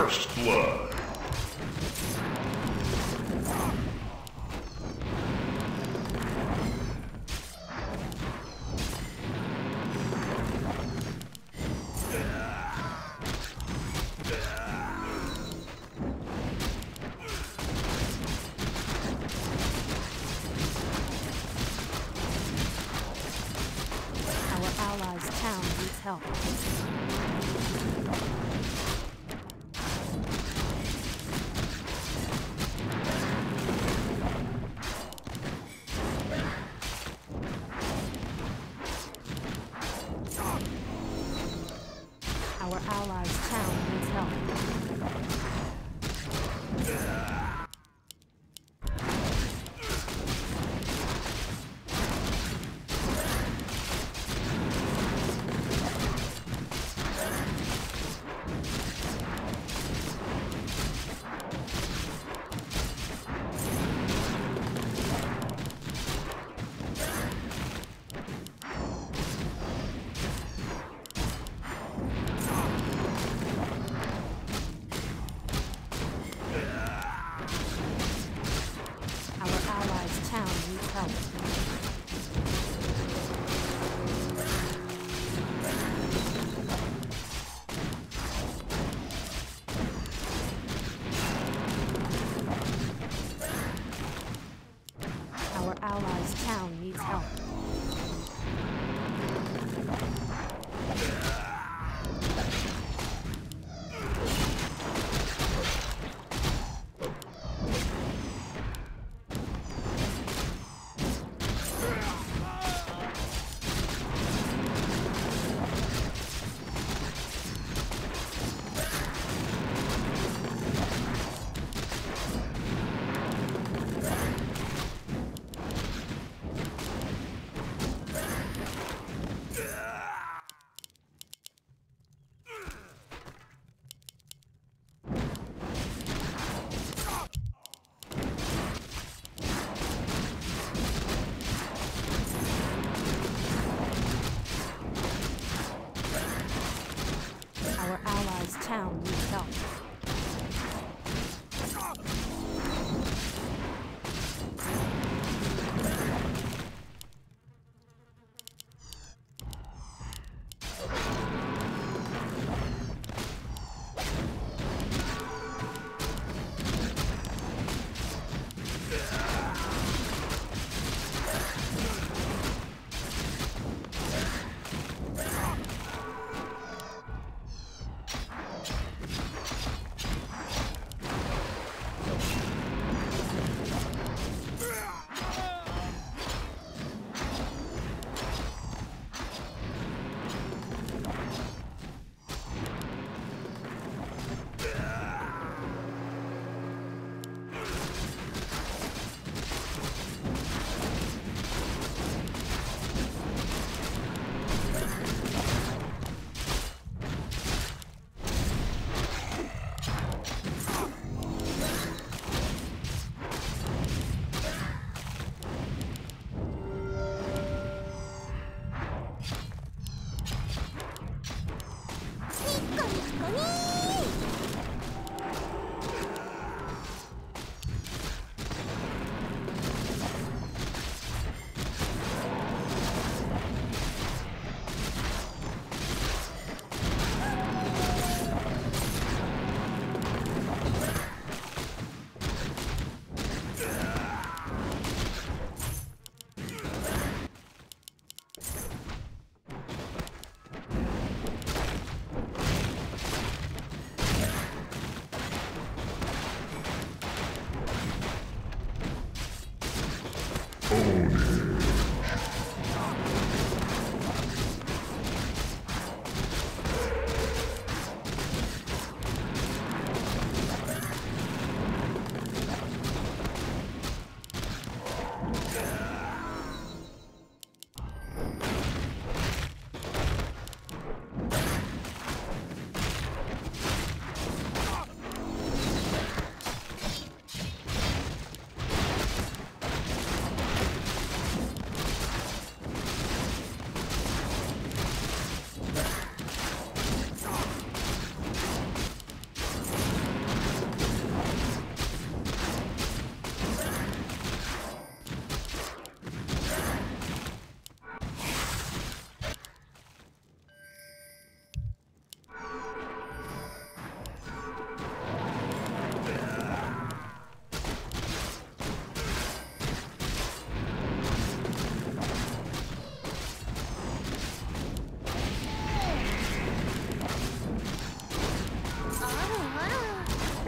First blood. Town needs help.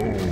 Oh.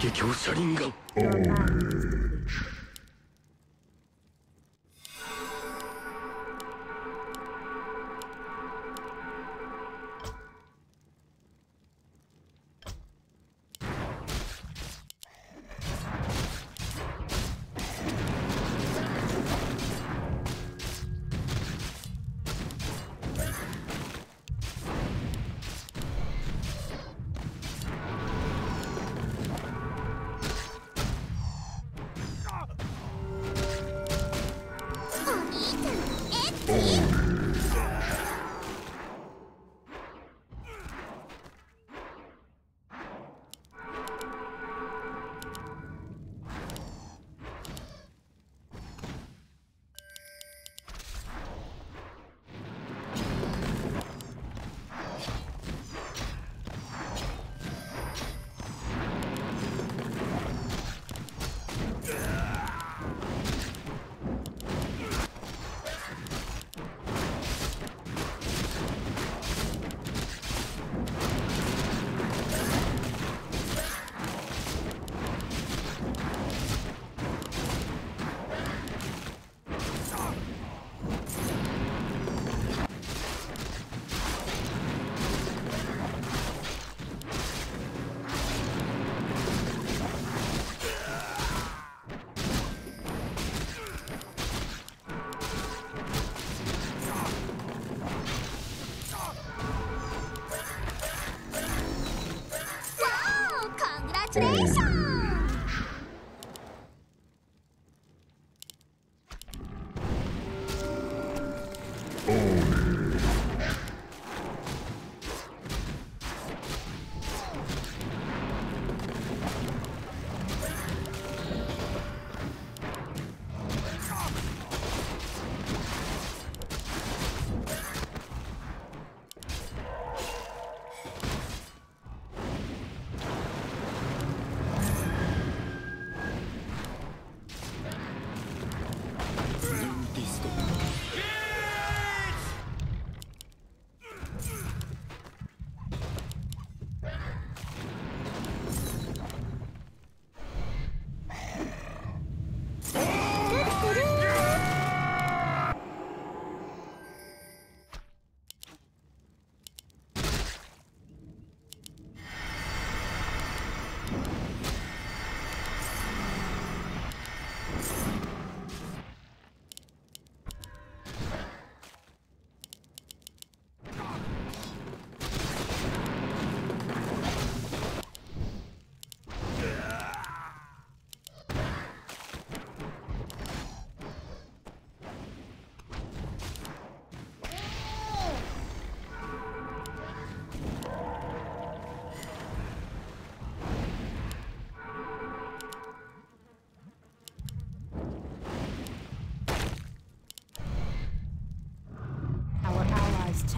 Your mana is depleted.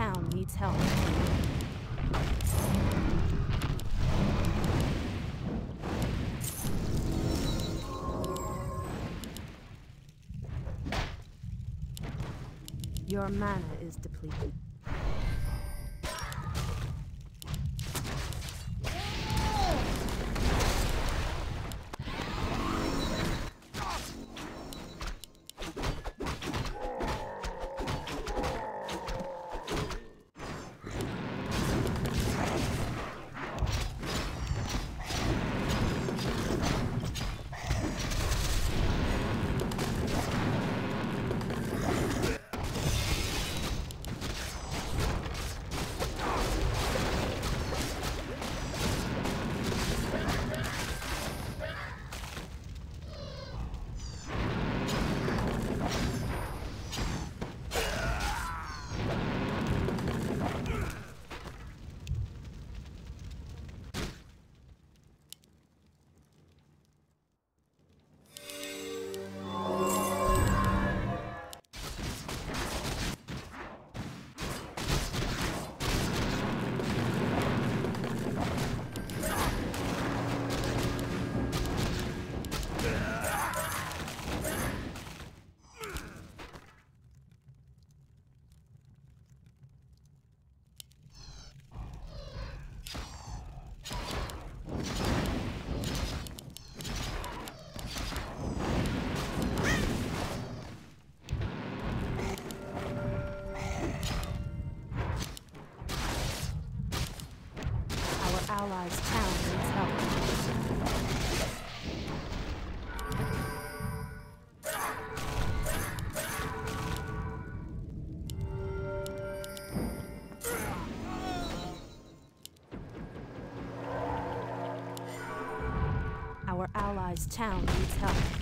Town needs help. Your mana is depleted. Allies' town needs help. Our allies' town needs help.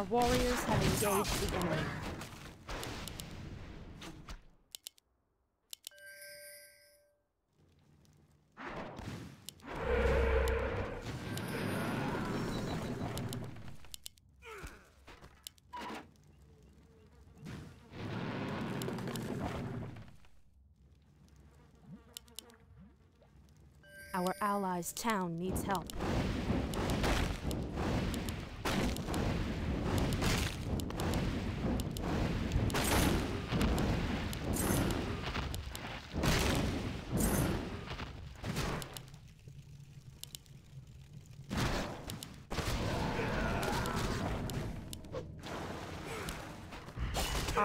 Our warriors have engaged the enemy. Our allies' town needs help.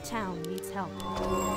Allies' town needs help.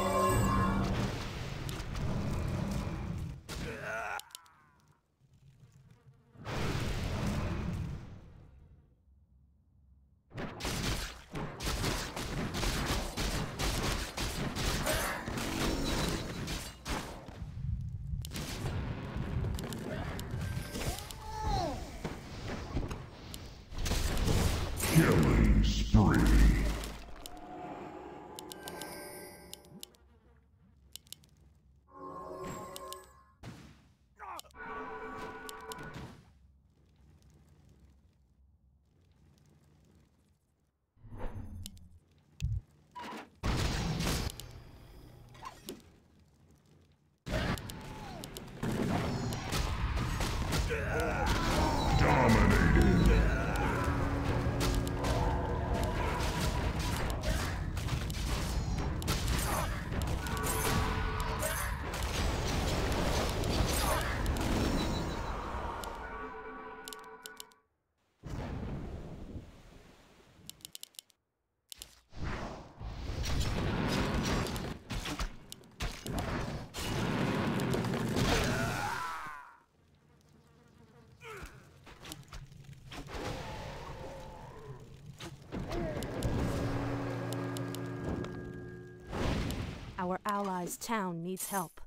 Our allies' town needs help.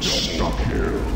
stuck here.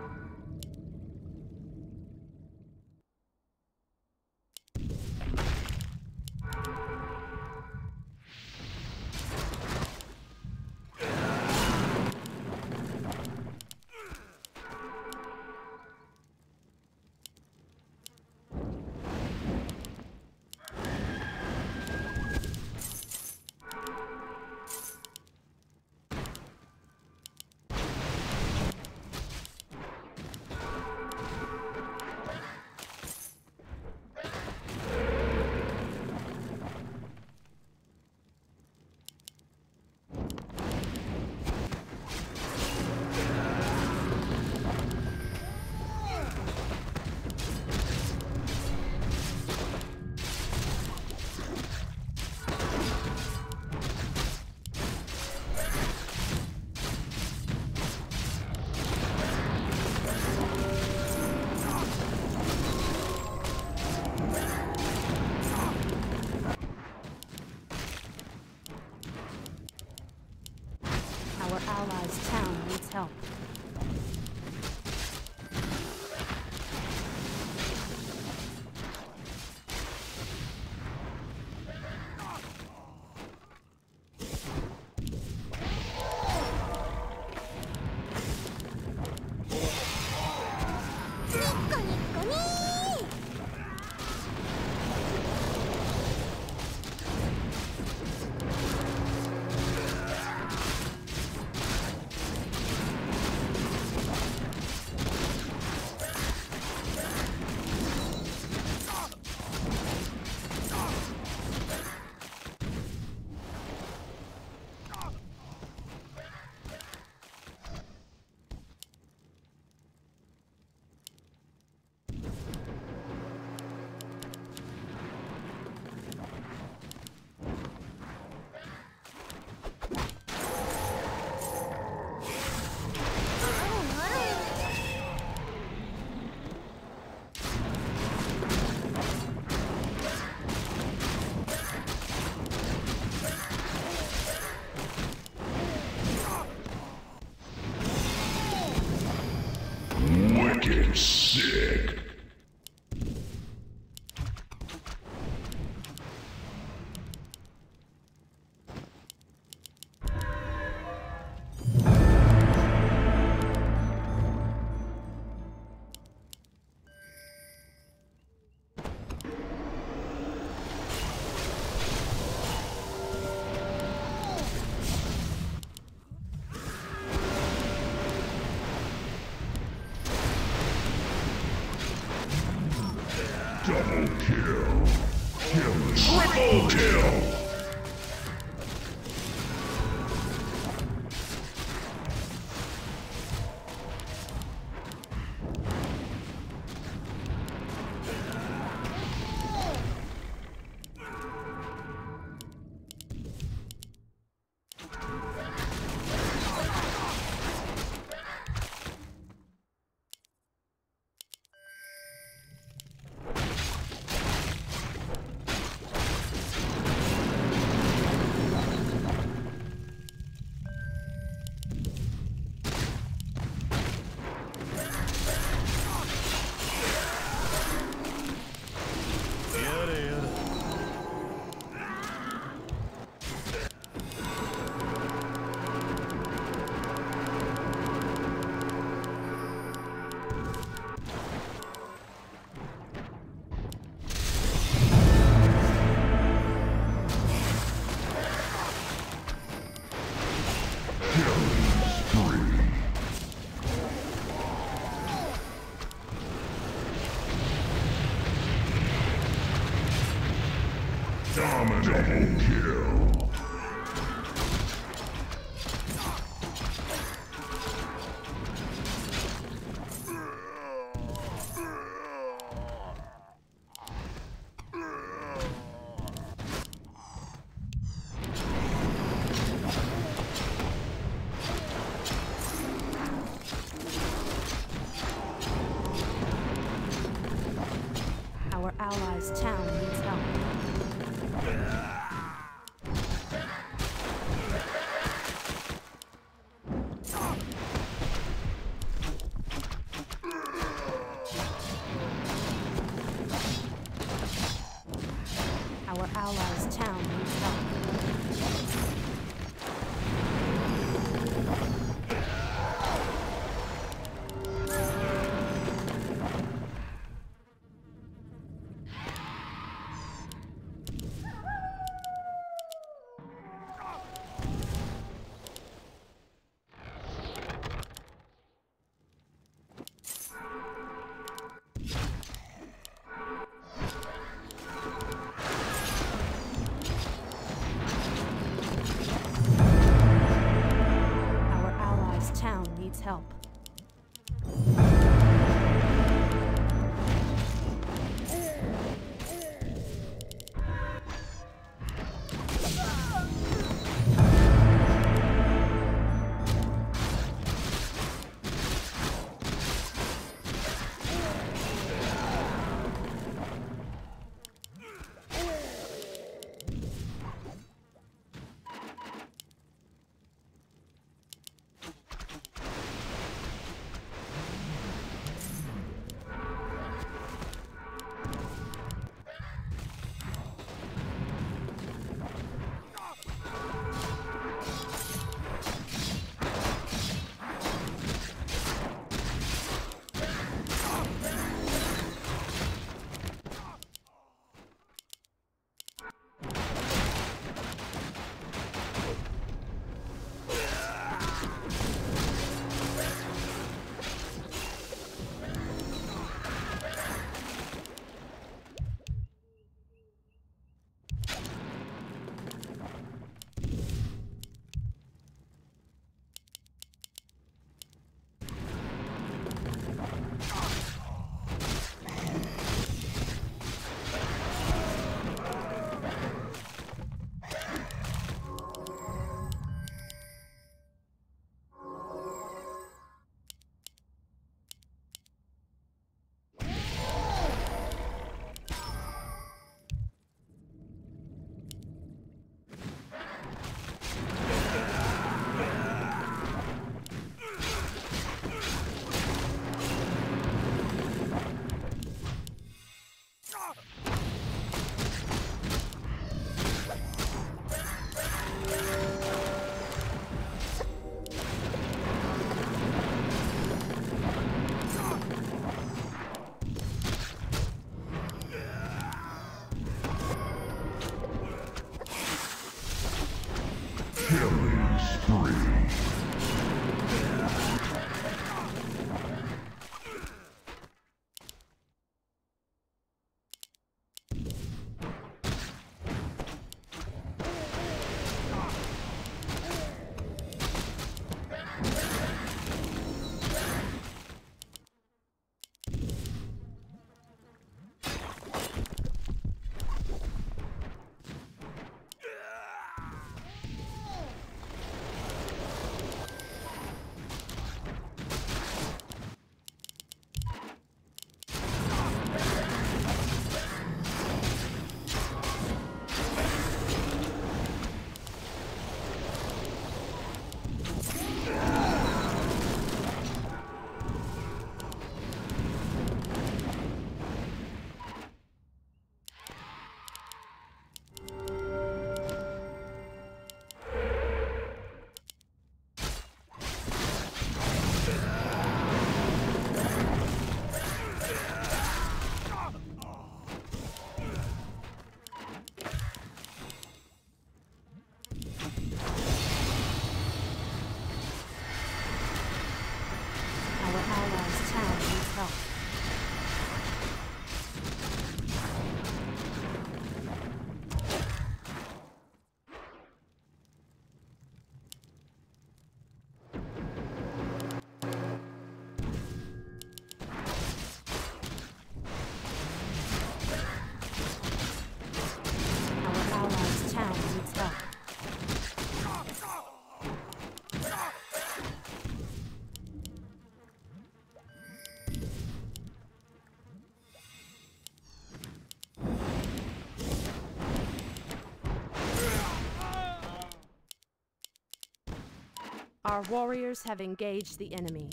Our warriors have engaged the enemy.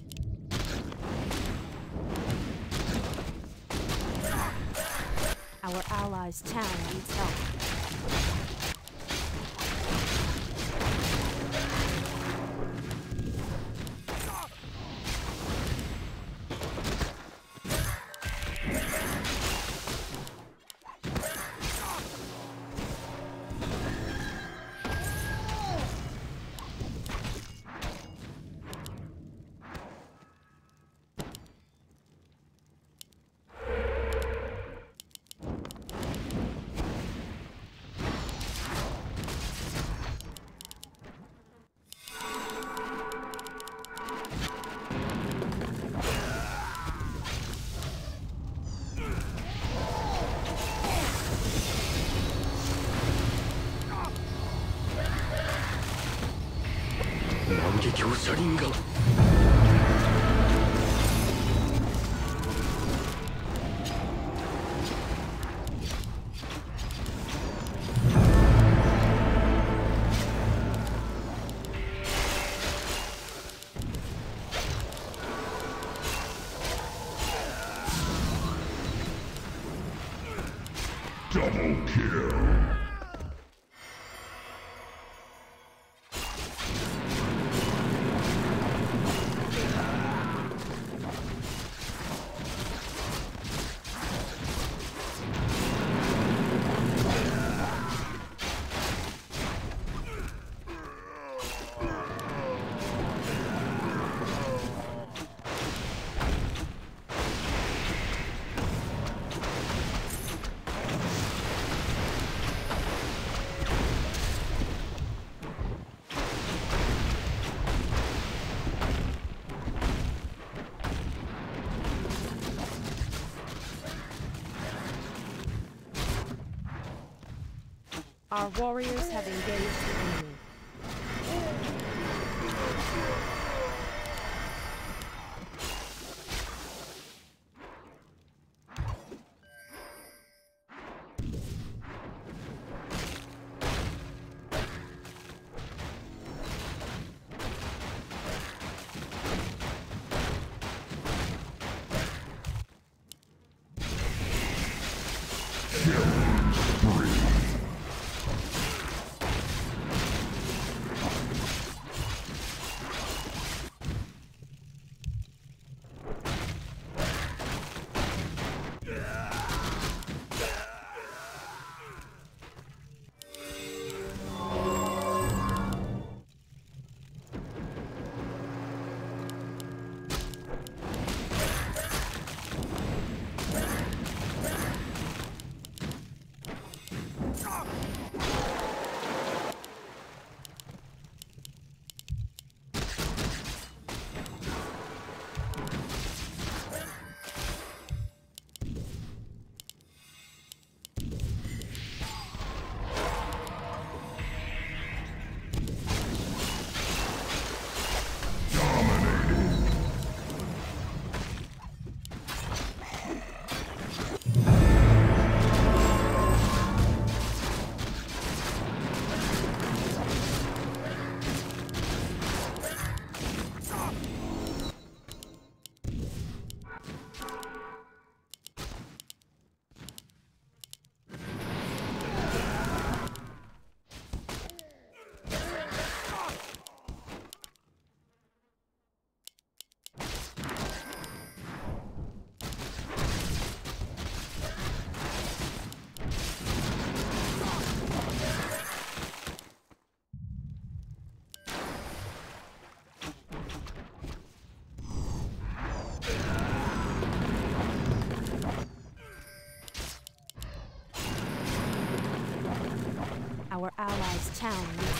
Our allies' town needs help. 容赦輪が Our warriors have engaged Our allies' town.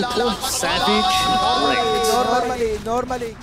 brute force, savage, wrecked. Normally, normally, normally.